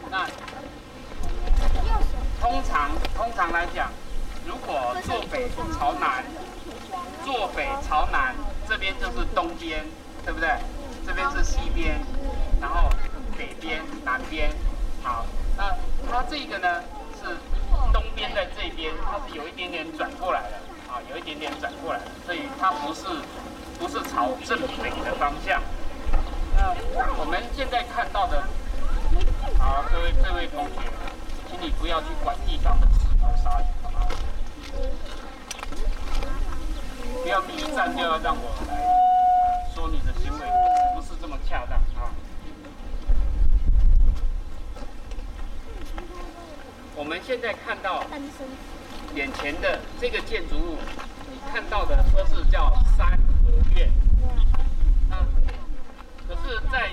那通常通常来讲，如果坐北朝南，坐北朝南，这边就是东边，对不对？这边是西边，然后北边、南边。好，那它这个呢是东边在这边，它是有一点点转过来的，啊，有一点点转过来，所以它不是不是朝正北的方向。我们现在看到的，好，各位这位同学，请你不要去管地上的石头沙石，好吗？不要第一站就要让我来说你的行为不是这么恰当啊。我们现在看到眼前的这个建筑物，你看到的说是叫三合院。那可是在，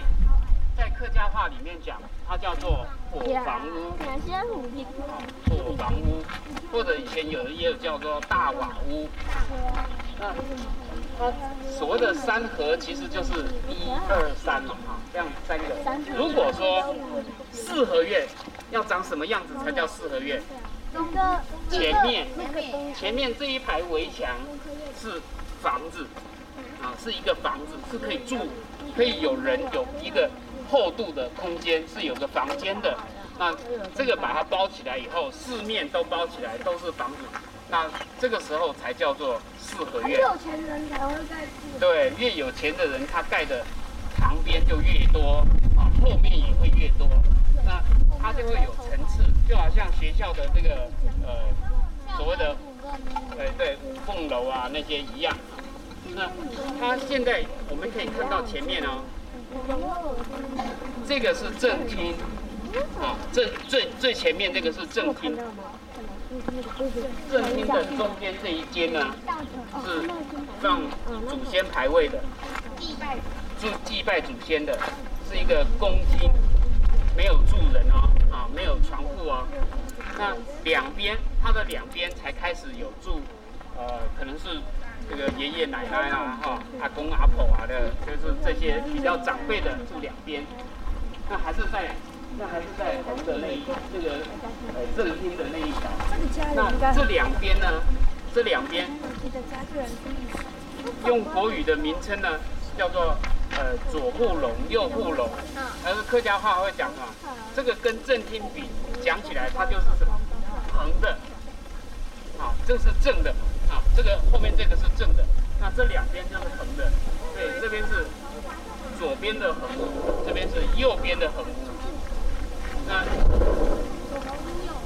在客家话里面讲，它叫做火房屋？火房屋，或者以前有的也有叫做大瓦屋。那它所谓的三合其实就是一二三嘛，哈，这样三个。如果说四合院要长什么样子才叫四合院？前面前面这一排围墙是房子，啊，是一个房子，是可以住，可以有人有一个厚度的空间，是有个房间的。那这个把它包起来以后，四面都包起来都是房子，那这个时候才叫做四合院。有钱人才会盖。对，越有钱的人，他盖的旁边就越多，啊，后面也会越多。那它就会有层次，就好像学校的这个呃所谓的，呃对五凤楼啊那些一样。那它现在我们可以看到前面哦，这个是正厅，啊，这最最前面这个是正厅。正厅的中间这一间呢，是放祖先牌位的，祭拜祭祭拜祖先的，是一个公厅。没有住人哦，啊，没有床铺哦。那两边，它的两边才开始有住，呃，可能是这个爷爷奶奶啊，哈，阿公阿婆啊的，就是这些比较长辈的住两边。那还是在，那还是在红的那一这个呃正厅的那一条。那这两边呢？这两边用国语的名称呢，叫做。呃，左护龙，右护龙，还是客家话会讲啊。这个跟正厅比，讲起来它就是什么横的，啊，这是正的，啊，这个后面这个是正的，那这两边就是横的，对，这边是左边的横，这边是右边的横，那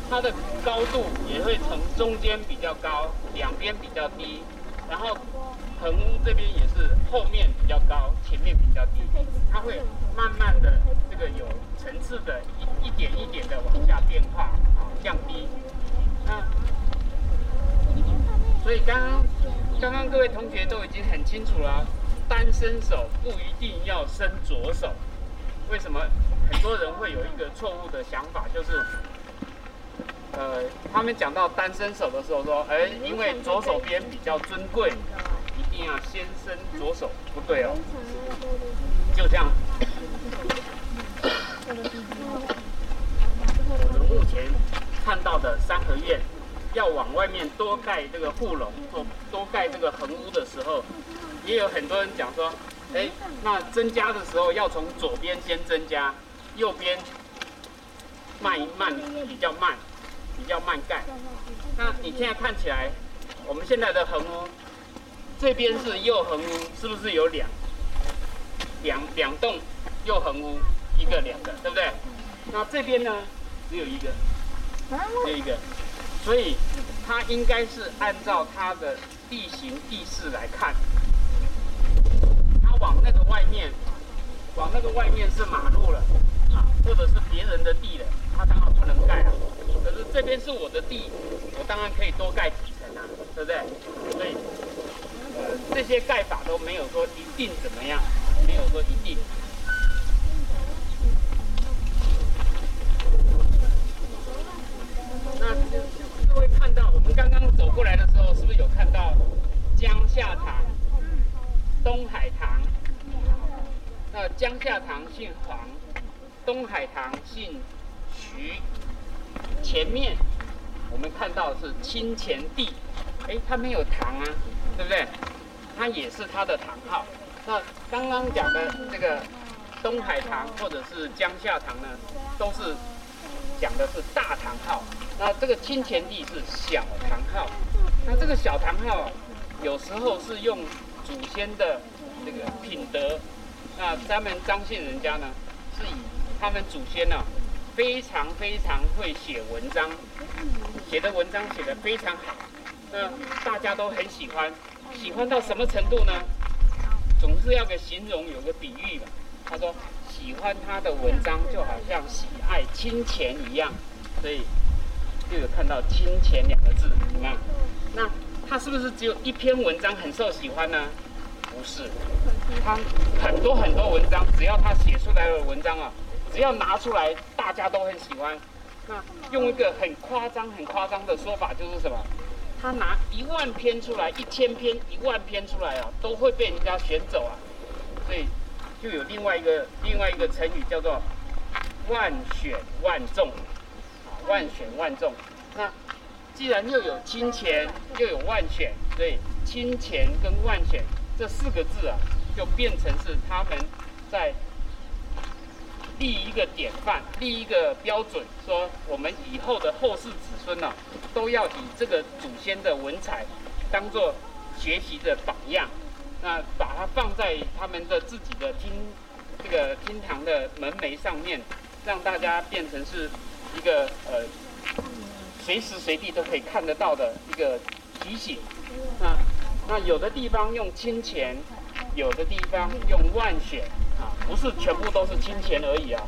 它的高度也会从中间比较高，两边比较低，然后。横这边也是后面比较高，前面比较低，它会慢慢的这个有层次的，一一点一点的往下变化啊，降低。那所以刚刚刚刚各位同学都已经很清楚了，单伸手不一定要伸左手。为什么很多人会有一个错误的想法，就是呃，他们讲到单伸手的时候说，哎，因为左手边比较尊贵。一定要先伸左手，不对哦，就这样。我们目前看到的三合院，要往外面多盖这个护笼，或多盖这个横屋的时候，也有很多人讲说，哎，那增加的时候要从左边先增加，右边慢一慢比较慢，比较慢盖。那你现在看起来，我们现在的横屋。这边是右横屋，是不是有两两两栋右横屋？一个、两个，对不对？那这边呢，只有一个，只有一个，所以它应该是按照它的地形地势来看，它往那个外面，往那个外面是马路了啊，或者是别人的地了，它当然不能盖了。可是这边是我的地，我当然可以多盖几层啊，对不对？所以。这些盖法都没有说一定怎么样，没有说一定。那会看到我们刚刚走过来的时候，是不是有看到江夏堂、东海堂？那江夏堂姓黄，东海堂姓徐。前面我们看到是清前帝，哎，他没有堂啊，对不对？他也是他的堂号。那刚刚讲的这个东海堂或者是江夏堂呢，都是讲的是大堂号。那这个清前地是小唐号。那这个小唐号有时候是用祖先的这个品德那他们张姓人家呢，是以他们祖先呢、非常非常会写文章，写的文章写得非常好，那大家都很喜欢，喜欢到什么程度呢？总是要个形容，有个比喻吧。他说喜欢他的文章，就好像喜爱金钱一样，所以就有看到“金钱”两个字，怎么样？那他是不是只有一篇文章很受喜欢呢？不是，他很多很多文章，只要他写出来的文章啊，只要拿出来，大家都很喜欢。那用一个很夸张、很夸张的说法，就是什么？他拿一万篇出来，一千篇、一万篇出来啊，都会被人家选走啊。所以就有另外一个另外一个成语叫做“万选万中”，万选万中。那既然又有金钱，又有万选，所以金钱跟万选这四个字啊，就变成是他们在立一个典范，立一个标准，说我们以后的后世子孙呢、都要以这个祖先的文采当做学习的榜样，那把它放在他们的自己的厅这个厅堂的门楣上面，让大家变成是一个呃随时随地都可以看得到的一个提醒。那那有的地方用金钱，有的地方用万选啊，不是全部都是金钱而已啊。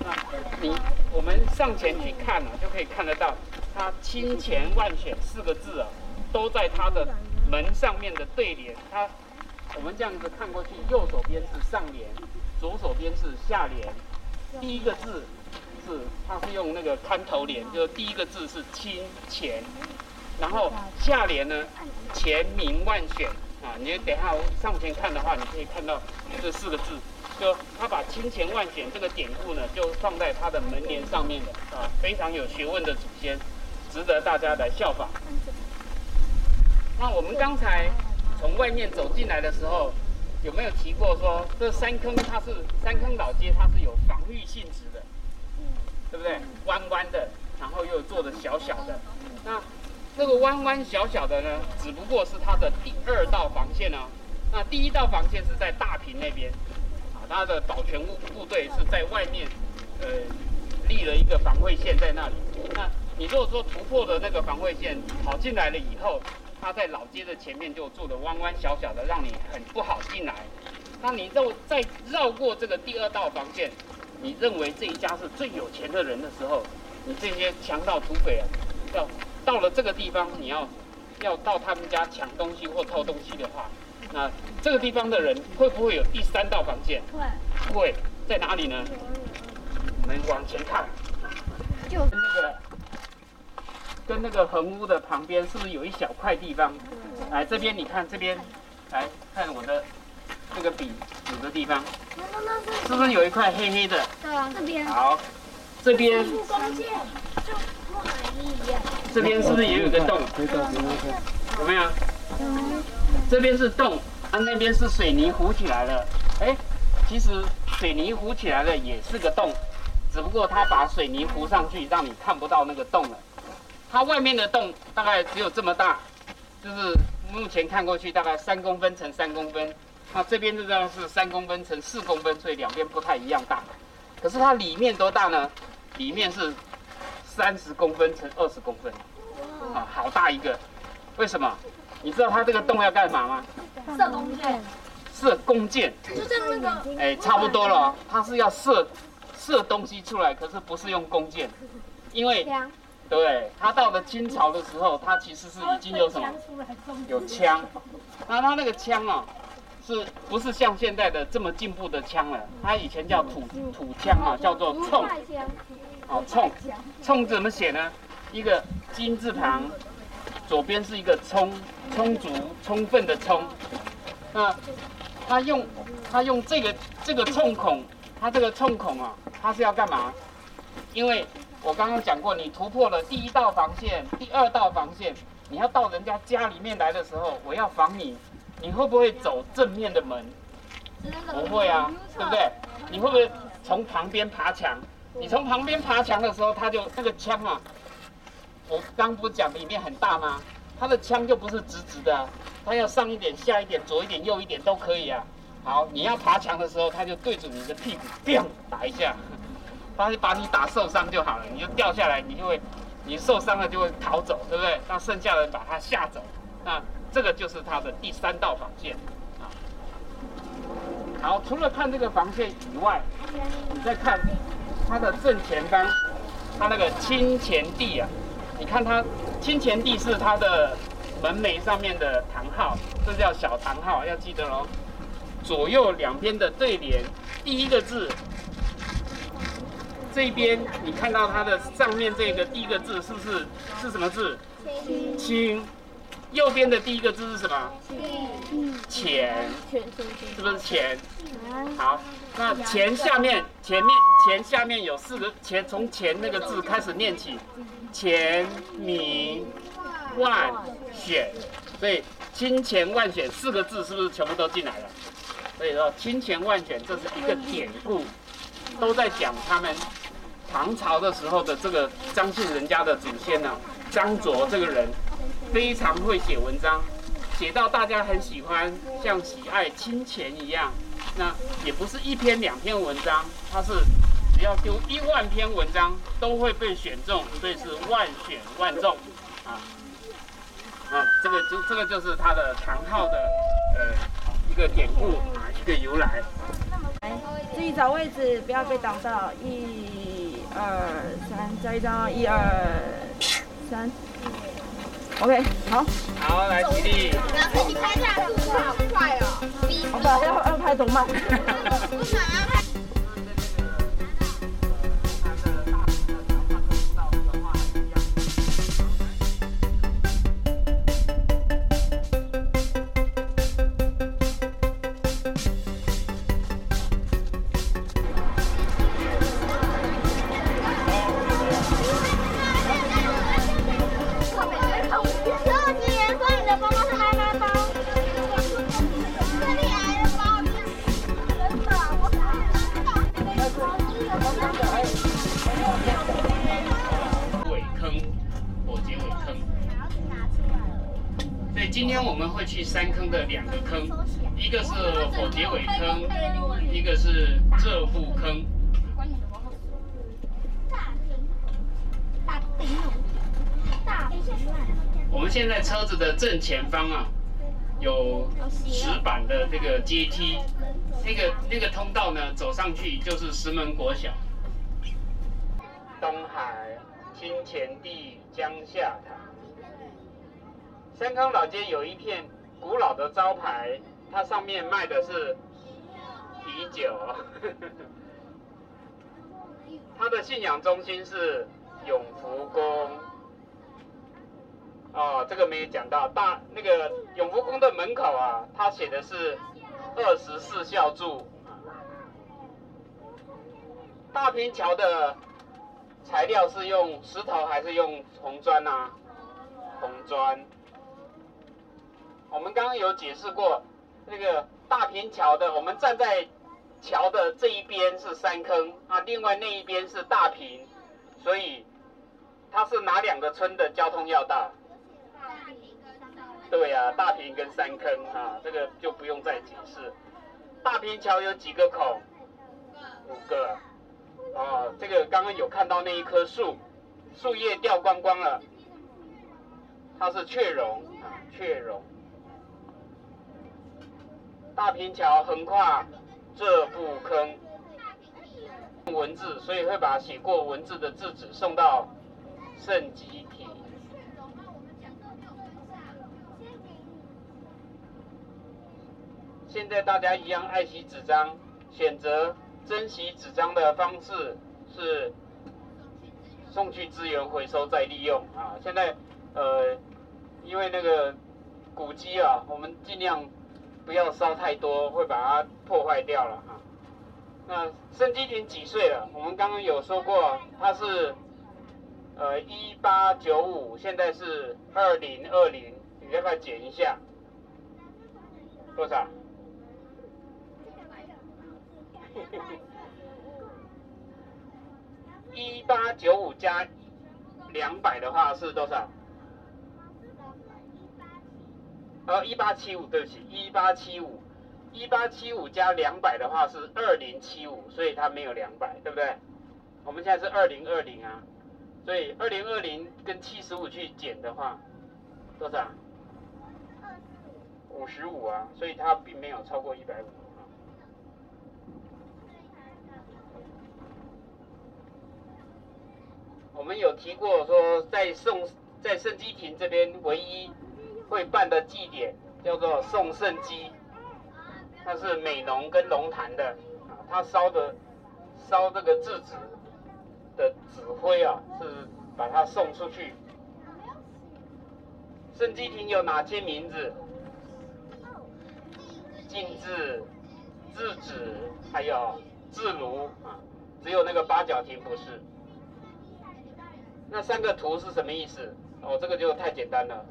那你我们上前去看啊，就可以看得到，它“金钱万选”四个字啊，都在它的门上面的对联。它我们这样子看过去，右手边是上联，左手边是下联。第一个字是它是用那个看头联，就第一个字是清钱，然后下联呢钱名万选啊，你等一下上前看的话，你可以看到这四个字，就他把清钱万选这个典故呢，就放在他的门帘上面的啊，非常有学问的祖先，值得大家来效仿。那我们刚才从外面走进来的时候，有没有提过说这山坑它是山坑老街，它是有防御性质，对不对？弯弯的，然后又做的小小的，那这个弯弯小小的呢，只不过是它的第二道防线哦。那第一道防线是在大坪那边，啊，它的保全部部队是在外面，呃，立了一个防卫线在那里。那你如果说突破的那个防卫线跑进来了以后，它在老街的前面就做的弯弯小小的，让你很不好进来。那你绕再绕过这个第二道防线，你认为这一家是最有钱的人的时候，你这些强盗土匪啊，要到了这个地方，你要要到他们家抢东西或偷东西的话，那这个地方的人会不会有第三道防线？会，会在哪里呢？我们往前看，就跟那个跟那个横屋的旁边，是不是有一小块地方？来这边，你看这边，来看我的这个笔指的地方，是不是有一块黑黑的？对啊，这边好，这边。这边是不是也有个洞？有没有？这边是洞，啊那边是水泥糊起来了。哎，其实水泥糊起来了也是个洞，只不过它把水泥糊上去，让你看不到那个洞了。它外面的洞大概只有这么大，就是目前看过去大概三公分乘三公分。那这边这张是三公分乘四公分，所以两边不太一样大。可是它里面多大呢？里面是三十公分乘二十公分，啊，好大一个。为什么？你知道它这个洞要干嘛吗？射弓箭，射弓箭。就像那个哎，差不多了哦，它是要射射东西出来，可是不是用弓箭，因为枪，对它到了清朝的时候，它其实是已经有什么有枪，那它那个枪哦，是不是像现在的这么进步的枪了？它以前叫土土枪啊，叫做铳，快枪，哦铳，铳怎么写呢？一个金字旁，左边是一个充充足充分的充，那它用它用这个这个冲孔，它这个冲孔啊，它是要干嘛？因为我刚刚讲过，你突破了第一道防线，第二道防线，你要到人家家里面来的时候，我要防你，你会不会走正面的门？不会啊，对不对？你会不会从旁边爬墙？你从旁边爬墙的时候，它就那个枪啊，我刚不讲里面很大吗？它的枪就不是直直的啊、它要上一点、下一点、左一点、右一点都可以啊。好，你要爬墙的时候，它就对准你的屁股，砰打一下，它就把你打受伤就好了，你就掉下来，你就会，你受伤了就会逃走，对不对？让剩下的人把它吓走，那这个就是它的第三道防线啊。好，除了看这个防线以外，你再看它的正前方，它那个清前地啊，你看它清前地是它的门楣上面的堂号，这叫小堂号，要记得喽。左右两边的对联，第一个字，这边你看到它的上面这个第一个字是不是是什么字？清。右边的第一个字是什么？钱。是不是钱？好，那钱下面前面钱下面有四个钱，从钱那个字开始念起，钱名万选，所以金钱万选四个字是不是全部都进来了？所以说，金钱万选这是一个典故，都在讲他们唐朝的时候的这个张姓人家的祖先呢。张卓这个人非常会写文章，写到大家很喜欢，像喜爱金钱一样。那也不是一篇两篇文章，他是只要丢一万篇文章都会被选中，所以是万选万中啊。啊，这个就这个就是他的唐号的呃。一个典故啊，一个由来。来，注意找位置，不要被挡到。一、二、三，再一张，一二三。四 OK，好。好，来起立。老师，你拍下速度好快哦。好吧，要要拍动漫。不 想要拍。去三坑的两个坑，一个是火结尾坑，一个是这户坑。我们现在车子的正前方啊，有石板的这个阶梯，那个那个通道呢，走上去就是石门国小。东海清前地江夏塔，三坑老街有一片。古老的招牌，它上面卖的是啤酒。它的信仰中心是永福宫。哦，这个没有讲到。大那个永福宫的门口啊，它写的是二十四孝柱。大平桥的材料是用石头还是用红砖啊？红砖。我们刚刚有解释过，那个大平桥的，我们站在桥的这一边是三坑啊，另外那一边是大平，所以它是哪两个村的交通要道？对呀，大平跟三坑啊，这个就不用再解释。大平桥有几个孔？五个。哦，这个刚刚有看到那一棵树，树叶掉光光了，它是雀榕啊，雀榕。大平桥横跨这部坑，文字，所以会把写过文字的字纸送到圣集体。现在大家一样爱惜纸张，选择珍惜纸张的方式是送去资源回收再利用啊。现在呃，因为那个古迹啊，我们尽量。不要烧太多，会把它破坏掉了哈。那圣基亭几岁了？我们刚刚有说过，它是呃一八九五，现在是二零二零，你要不要减一下？多少？一八九五加两百的话是多少？呃，一八七五，对不起，一八七五，一八七五加两百的话是二零七五，所以它没有两百，对不对？我们现在是二零二零啊，所以二零二零跟七十五去减的话，多少？五十五啊，所以它并没有超过一百五啊。我们有提过说，在宋在圣基廷这边唯一会办的祭典叫做送圣基，那是美浓跟龙潭的啊，他烧的烧这个制纸的纸灰啊，是把它送出去。圣基亭有哪些名字？静字、字纸，还有字炉啊，只有那个八角亭不是。那三个图是什么意思？哦，这个就太简单了。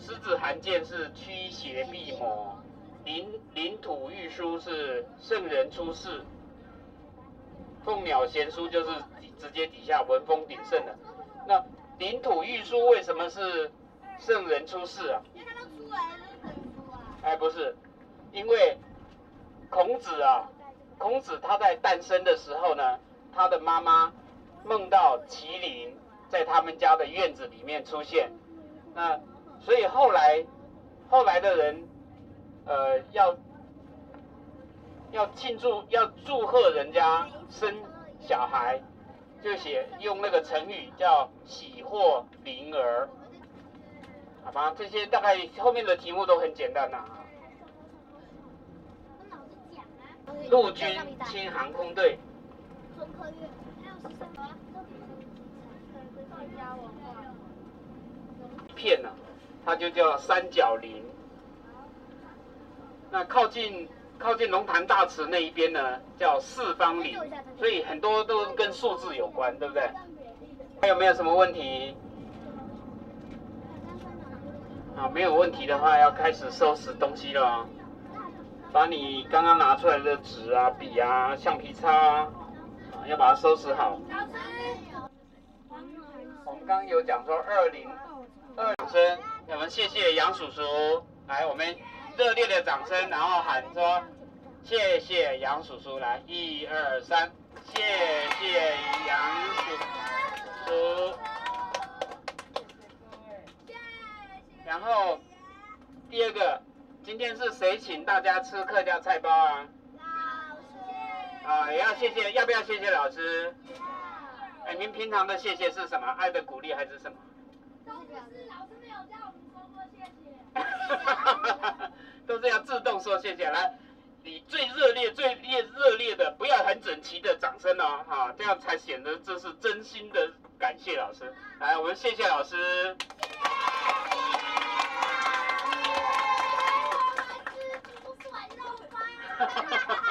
狮子函件是驱邪避魔，领领土御书是圣人出世，凤鸟贤书就是直接底下文风鼎盛的。那领土御书为什么是圣人出世啊？哎，不是，因为孔子啊，孔子他在诞生的时候呢。他的妈妈梦到麒麟在他们家的院子里面出现，那所以后来后来的人呃要要庆祝要祝贺人家生小孩，就写用那个成语叫喜获麟儿，好吧？这些大概后面的题目都很简单呐。陆军轻航空队。片呢，它就叫三角林。那靠近靠近龙潭大池那一边呢，叫四方林。所以很多都跟数字有关，对不对？还有没有什么问题？啊，没有问题的话，要开始收拾东西了。把你刚刚拿出来的纸啊、笔啊、橡皮擦啊。要把它收拾好。我们刚刚有讲说二零掌声，我们谢谢杨叔叔。来，我们热烈的掌声，然后喊说谢谢杨叔叔。来，一二三，谢谢杨叔叔。然后第二个，今天是谁请大家吃客家菜包啊？老师啊，也要谢谢，要不要谢谢老师？哎，您平常的谢谢是什么？爱的鼓励还是什么？都是老师没有叫我们说过谢谢。都是要自动说谢谢。来，你最热烈、最烈、热烈的，不要很整齐的掌声哦，哈，这样才显得这是真心的感谢老师。来，我们谢谢老师。希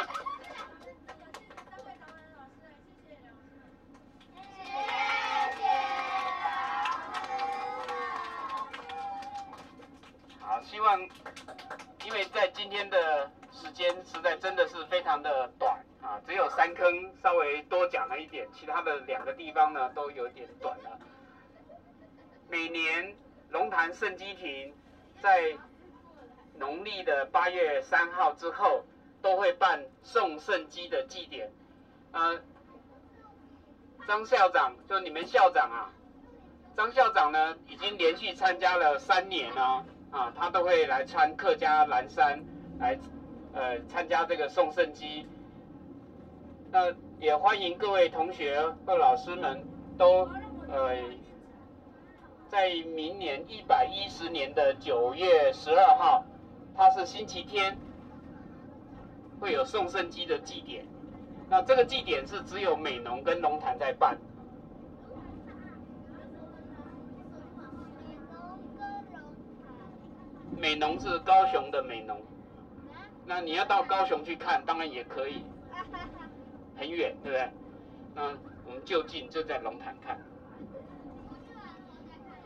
地方呢都有点短了。每年龙潭圣基亭在农历的八月三号之后都会办送圣基的祭典。呃，张校长就你们校长啊，张校长呢已经连续参加了三年哦。啊，他都会来穿客家蓝衫来，呃，参加这个送圣机。那也欢迎各位同学和老师们都，呃，在明年一百一十年的九月十二号，它是星期天，会有送圣机的祭典。那这个祭典是只有美农跟龙潭在办。美浓是高雄的美浓，那你要到高雄去看，当然也可以，很远，对不对？那我们就近就在龙潭看。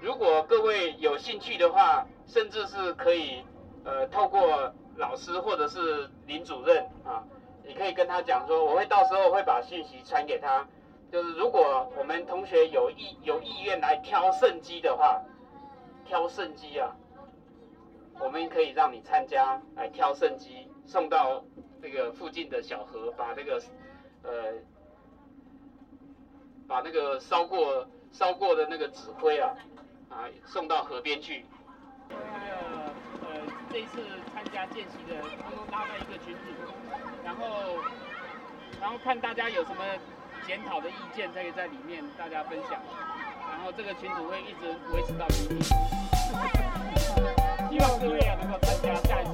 如果各位有兴趣的话，甚至是可以，呃，透过老师或者是林主任啊，你可以跟他讲说，我会到时候会把信息传给他。就是如果我们同学有意有意愿来挑圣机的话，挑圣机啊。我们可以让你参加来挑圣机，送到那个附近的小河，把那个呃把那个烧过烧过的那个纸灰啊啊送到河边去。那个呃，这一次参加见习的，通通拉在一个群组，然后然后看大家有什么检讨的意见，可以在里面大家分享，然后这个群组会一直维持到明天。希望各位啊能够参加下一次。